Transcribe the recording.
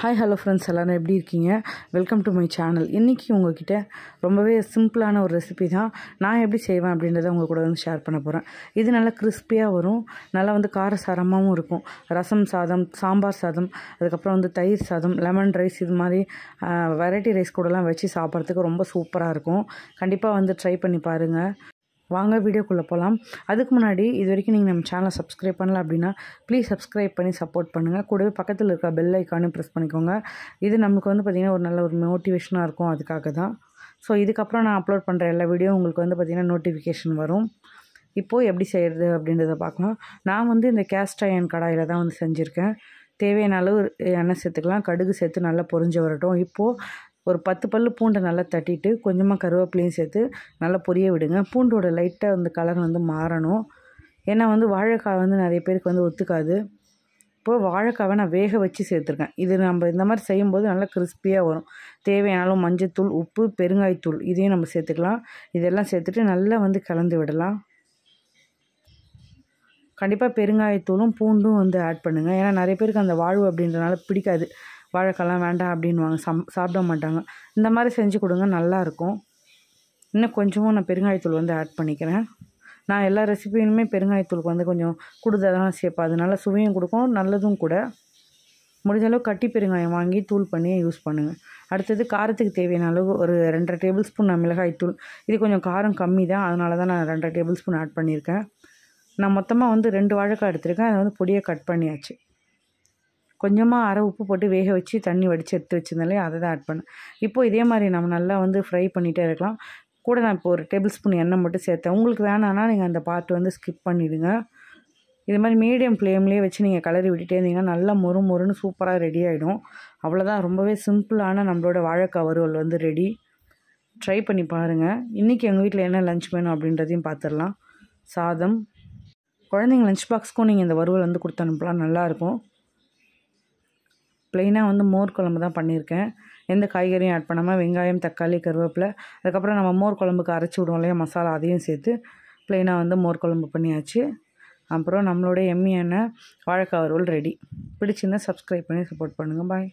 Hi hello friends எல்லோரும் எப்படி இருக்கீங்க? வெல்கம் டு மை சேனல் இன்றைக்கி உங்ககிட்ட ரொம்பவே சிம்பிளான ஒரு ரெசிபி தான் நான் எப்படி செய்வேன் அப்படின்றத உங்கள் கூட வந்து ஷேர் பண்ண போகிறேன் இது நல்லா கிறிஸ்பியாக வரும். நல்லா வந்து காரசாரமாகவும் இருக்கும். ரசம் சாதம் சாம்பார் சாதம் அதுக்கப்புறம் வந்து தயிர் சாதம் லெமன் ரைஸ் இது மாதிரி வெரைட்டி ரைஸ் கூடலாம் வச்சு சாப்பிட்றதுக்கு ரொம்ப சூப்பராக இருக்கும். கண்டிப்பாக வந்து ட்ரை பண்ணி பாருங்கள் வாங்க வீடியோக்குள்ளே போகலாம் அதுக்கு முன்னாடி இது வரைக்கும் நீங்கள் நம்ம சேனலை சப்ஸ்கிரைப் பண்ணல அப்படின்னா ப்ளீஸ் சப்ஸ்கிரைப் பண்ணி சப்போர்ட் பண்ணுங்கள் கூடவே பக்கத்தில் இருக்க பெல் ஐக்கானும் ப்ரெஸ் பண்ணிக்கோங்க. இது நமக்கு வந்து பார்த்திங்கன்னா ஒரு நல்ல ஒரு மோட்டிவேஷனாக இருக்கும் அதுக்காக தான். ஸோ இதுக்கப்புறம் நான் அப்லோட் பண்ணுற எல்லா வீடியோ உங்களுக்கு வந்து பார்த்திங்கன்னா நோட்டிஃபிகேஷன் வரும். இப்போது எப்படி செய்கிறது அப்படின்றத பார்க்கலாம். நான் வந்து இந்த கேஸ்ட் அயன் கடாயில் தான் வந்து செஞ்சுருக்கேன். தேவையான அளவு எண்ணெய் சேர்த்துக்கலாம். கடுகு சேர்த்து நல்லா பொறிஞ்சு வரட்டும். இப்போது ஒரு பத்து பல் பூண்டை நல்லா தட்டிட்டு கொஞ்சமாக கருவேப்பிலையும் சேர்த்து நல்லா பொரிய விடுங்க. பூண்டோட லைட்டாக வந்து கலர் வந்து மாறணும். ஏன்னா வந்து வாழைக்காய் வந்து நிறைய பேருக்கு வந்து ஒத்துக்காது. இப்போது வாழைக்காவை நான் வேக வச்சு சேர்த்துருக்கேன். இது நம்ம இந்த மாதிரி செய்யும்போது நல்லா கிறிஸ்பியாக வரும். தேவையான அளவு மஞ்சத்தூள் உப்பு பெருங்காயத்தூள் இதையும் நம்ம சேர்த்துக்கலாம். இதெல்லாம் சேர்த்துட்டு நல்லா வந்து கலந்து விடலாம். கண்டிப்பாக பெருங்காயத்தூளும் பூண்டும் வந்து ஆட் பண்ணுங்கள் ஏன்னா நிறைய பேருக்கு அந்த வாழ்வு அப்படின்றனால பிடிக்காது. வாழைக்காலாம் வேண்டாம் அப்படின்வாங்க சம் சாப்பிட மாட்டாங்க. இந்த மாதிரி செஞ்சு கொடுங்க நல்லாயிருக்கும் இன்னும் கொஞ்சமும் நான் பெருங்காயத்தூள் வந்து ஆட் பண்ணிக்கிறேன். நான் எல்லா ரெசிபியுமே பெருங்காயத்தூளுக்கு வந்து கொஞ்சம் கொடுத்ததான் சேர்ப்பேன். அது நல்லா சுவையும் கொடுக்கும் நல்லதும் கூட. முடிஞ்சளவு கட்டி பெருங்காயம் வாங்கி தூள் பண்ணி யூஸ் பண்ணுங்கள் அடுத்தது காரத்துக்கு தேவையான அளவு ஒரு ரெண்டரை டேபிள் ஸ்பூன் நான் மிளகாய் தூள். இது கொஞ்சம் காரம் கம்மி தான். அதனால தான் நான் ரெண்டரை டேபிள் ஸ்பூன் ஆட் பண்ணியிருக்கேன். நான் மொத்தமாக வந்து ரெண்டு வாழைக்காய் எடுத்திருக்கேன். அதை வந்து பொடியை கட் பண்ணியாச்சு. கொஞ்சமாக அரை உப்பு போட்டு வேக வச்சு தண்ணி வடித்து எடுத்து வச்சிருந்தாலே அதை தான் ஆட் பண்ணேன் இப்போது இதே மாதிரி நம்ம நல்லா வந்து ஃப்ரை பண்ணிகிட்டே இருக்கலாம். கூட நான் இப்போ ஒரு டேபிள் ஸ்பூன் எண்ணெய் மட்டும் சேர்த்தேன். உங்களுக்கு வேணான்னா நீங்கள் அந்த பார்ட் வந்து ஸ்கிப் பண்ணிவிடுங்க இது மாதிரி மீடியம் ஃப்ளேம்லேயே வச்சு நீங்கள் கலரி விட்டுட்டே இருந்தீங்கன்னா நல்லா மொறு மொறுன்னு சூப்பராக ரெடி ஆகிடும் அவ்வளோதான் ரொம்பவே சிம்பிளான நம்மளோட வாழைக்காய் வறுவல் வந்து ரெடி ட்ரை பண்ணி பாருங்கள் இன்றைக்கி எங்கள் வீட்டில் என்ன லஞ்ச் வேணும் அப்படின்றதையும் பார்த்துடலாம் சாதம். குழந்தைங்க லஞ்ச் பாக்ஸ்க்கும் நீங்கள் இந்த வறுவல் வந்து கொடுத்து அனுப்பலாம். நல்லாயிருக்கும் ப்ளெயினாக வந்து மோர் குழம்பு தான் பண்ணியிருக்கேன். எந்த காய்கறியும் ஆட் பண்ணாமல் வெங்காயம் தக்காளி கருவேப்பிலை அதுக்கப்புறம் நம்ம மோர் குழம்புக்கு அரைச்சி விடுவோம் இல்லையா மசாலா அதையும் சேர்த்து ப்ளெயினாக வந்து மோர் குழம்பு பண்ணியாச்சு. அப்புறம் நம்மளோட எம்மியான வாழைக்காய் வறுவல் ரெடி பிடிச்சிருந்தால் சப்ஸ்கிரைப் பண்ணி சப்போர்ட் பண்ணுங்கள் பாய்